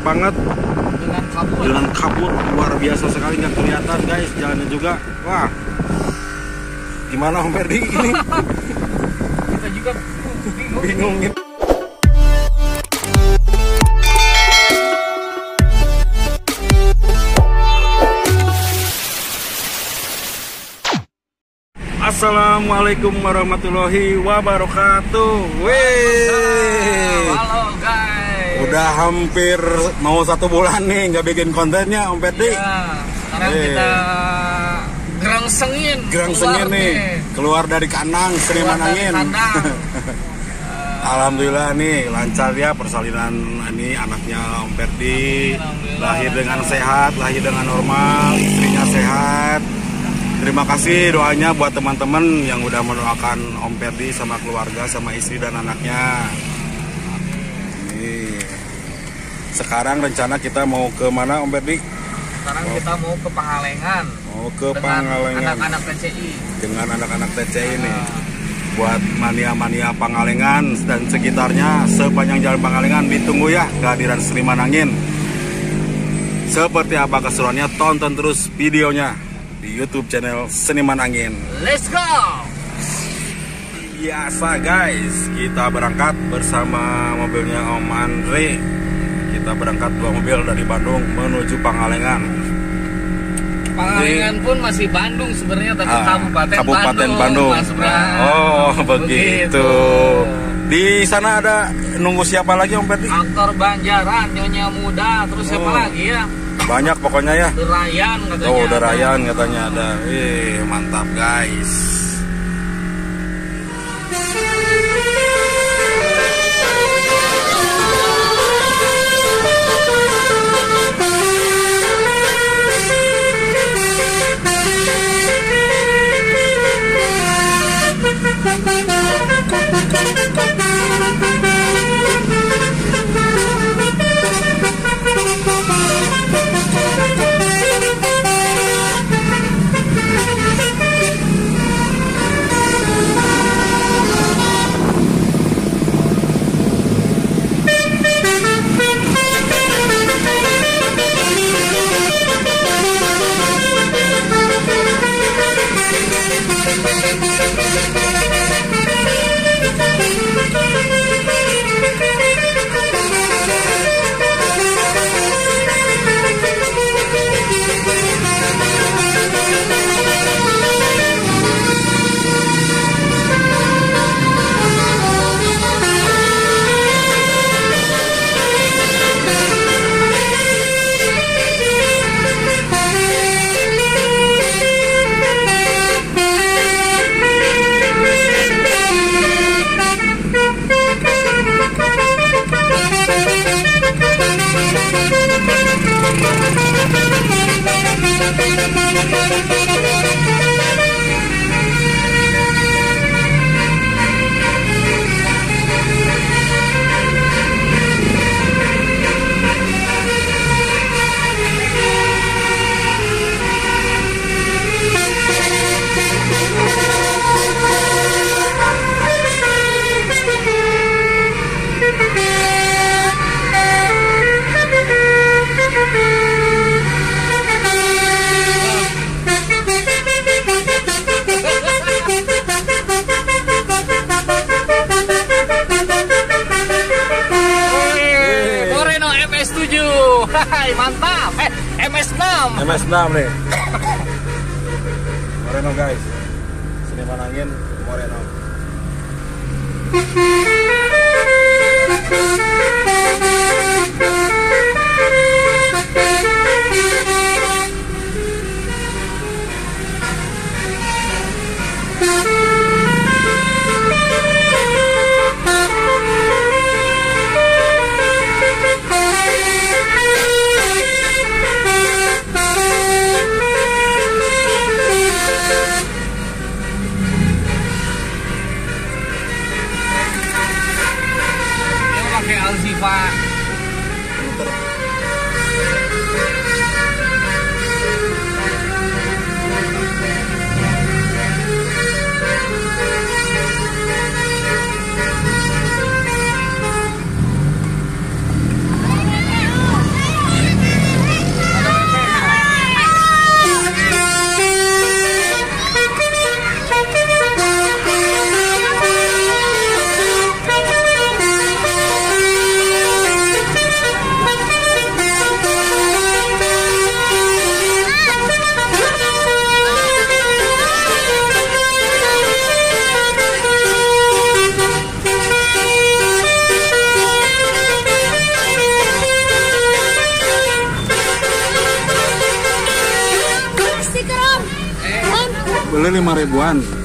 gelap banget. Dengan kabut. Dengan kabut luar biasa sekali nggak kelihatan guys jalannya juga. Wah. Gimana Om Ferdi ini? Kita juga bingung. Bingung. Gitu Assalamualaikum warahmatullahi wabarakatuh. Wih, halo guys udah hampir mau satu bulan nih nggak bikin kontennya Om Ferdi. ya, sekarang Eh. kita gerangsengin Gerang keluar sengin nih, keluar dari kandang dari Angin. kandang. Alhamdulillah nih lancar ya persalinan ini anaknya Om Alhamdulillah, lahir dengan sehat, lahir dengan normal, istrinya sehat. Terima kasih doanya buat teman-teman yang udah mendoakan Om Ferdi sama keluarga sama istri dan anaknya. Nih. Sekarang rencana kita mau ke mana Om Ferdi? sekarang kita mau ke Pangalengan Mau ke dengan Pangalengan anak-anak PCI dengan anak-anak TC ini. buat mania-mania Pangalengan dan sekitarnya sepanjang jalan Pangalengan ditunggu ya kehadiran Seniman Angin. Seperti apa keseruannya tonton terus videonya di YouTube channel Seniman Angin. let's go Biasa guys, kita berangkat bersama mobilnya Om Andre. Kita berangkat dua mobil dari Bandung menuju Pangalengan. Pangalengan pun masih Bandung sebenarnya tapi Ah, Kabupaten, Kabupaten Bandung. Mas Bram. Oh, begitu. Di sana ada nunggu siapa lagi Om Ferdi? aktor Banjaran Nyonya Muda terus siapa Oh. lagi ya Banyak pokoknya ya. Derayan katanya Oh. Ryan katanya ada. Eh, mantap guys. Wih, Hai, mantap eh MS6 MS6 nih. Moreno guys. Seniman angin Moreno. Yang lima ribuan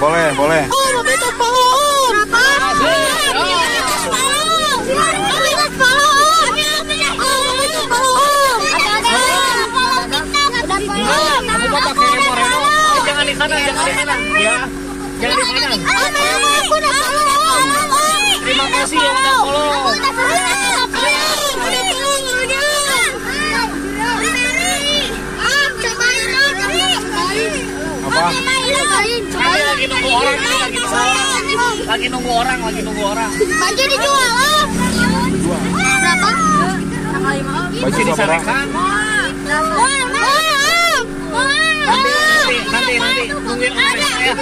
Boleh boleh. Om Lagi nunggu orang, lagi nunggu orang. Baju dijual, Om. Berapa? baju berapa rekan. Nanti, nanti, nanti. Tungguin orang ya.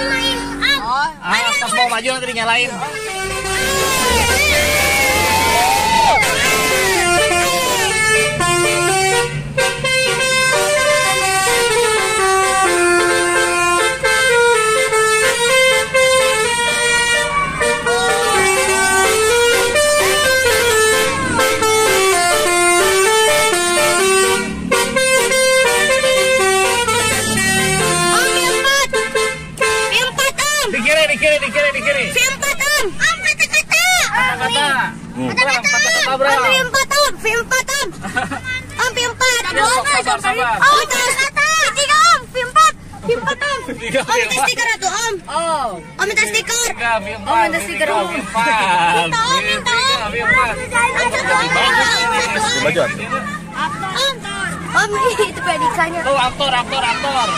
Ah, pas mau maju nanti dinyalain. Di kiri, di kiri, di kiri, di kiri. Kata-kata. Bram, kata-kata Bram. Ya, sabar, sabar. Tiga, Om minta empat. stiker atuh Om. Oh. Om minta stiker. Tiga, empat. Oh, minta stiker, Tiga, Om. empat. Minta Om, minta Om. Tiga, empat. Di baju Om. Om itu pedikanya. Tuh, aktor, aktor, aktor.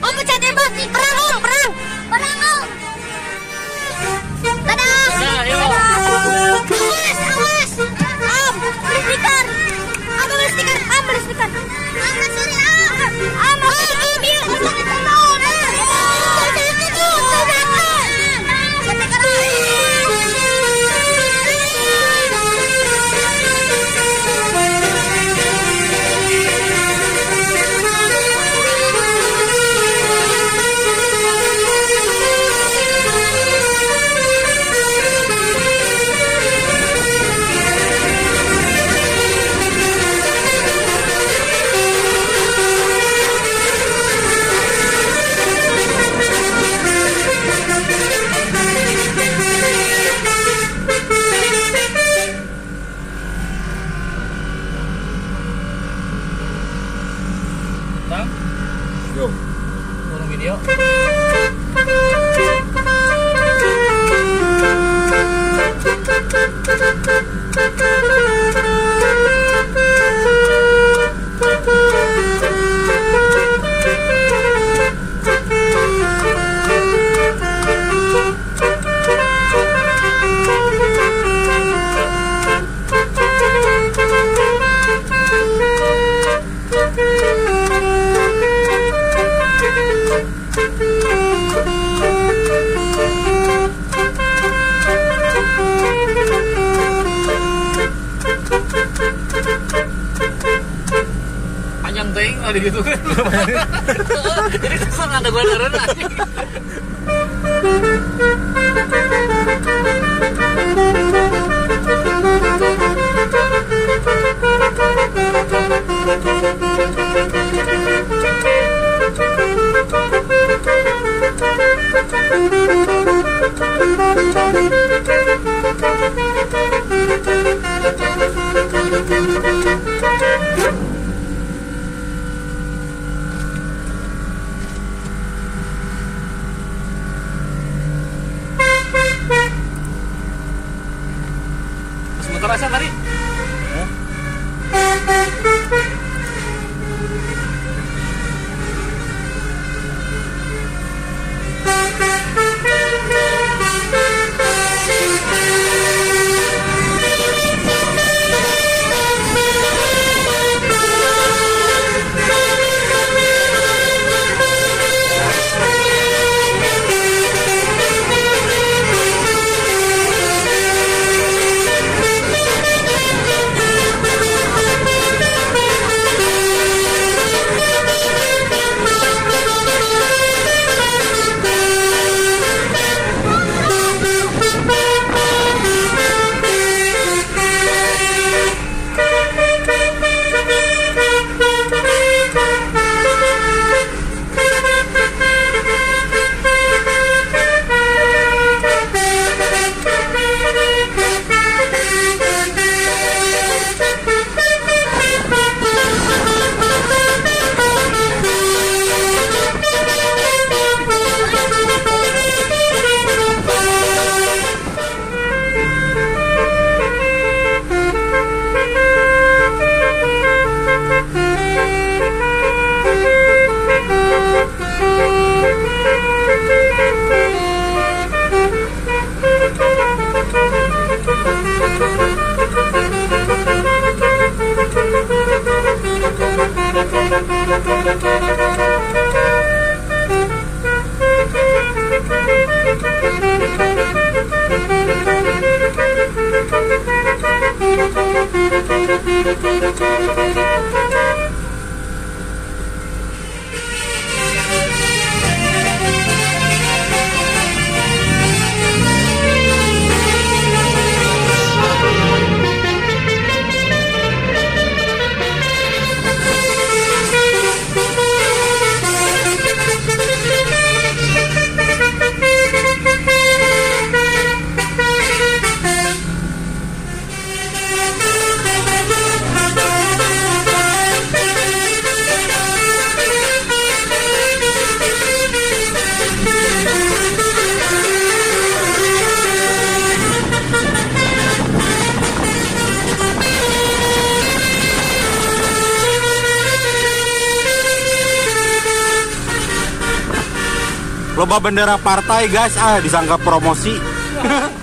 Om pecah tembak. Loba bendera partai guys, ah disangka promosi.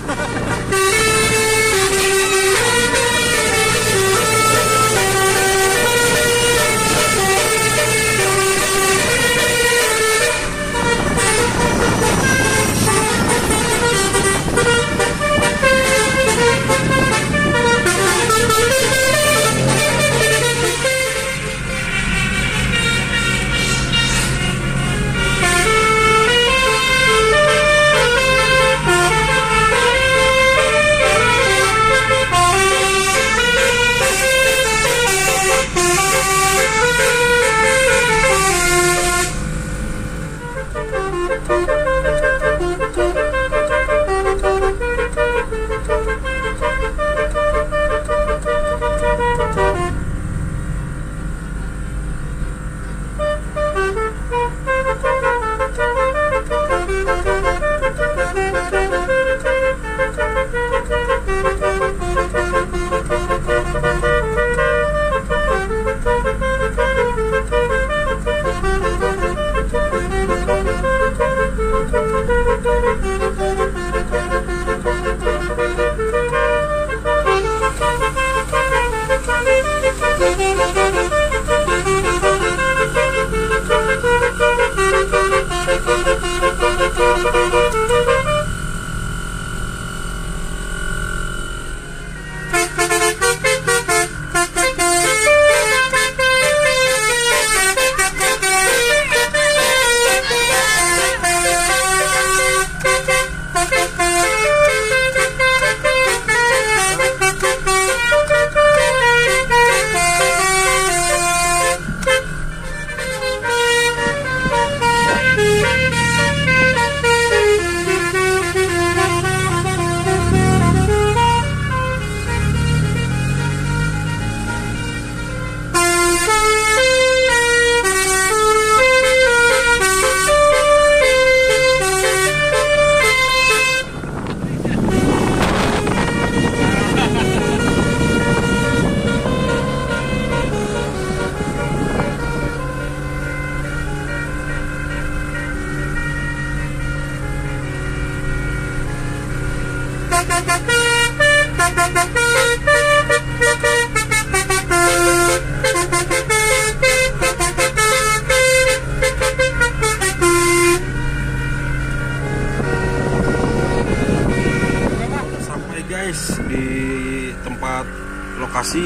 lokasi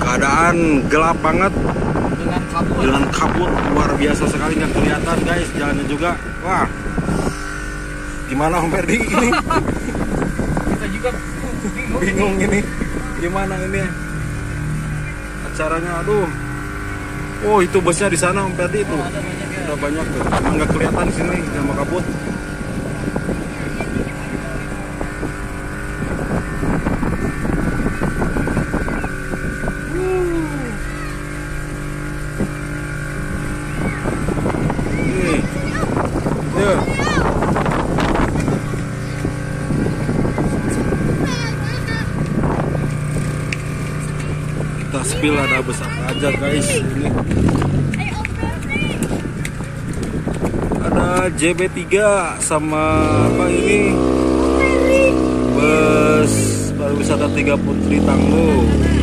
keadaan gelap banget. Dengan kabut. Dengan kabut luar biasa sekali nggak kelihatan guys jalannya juga. Wah. Gimana Om Ferdi ini? Kita juga bingung. Bingung ini. Gimana ini? Acaranya aduh. Oh itu busnya di sana Om Ferdi itu ada banyak ya. Udah banyak tuh. Nggak kelihatan di sini sama kabut Nih. Ya. Kita spill ada bus apa aja guys ini. Ada JB3 sama apa ini? Bus pariwisata 3 Putri Tangguh.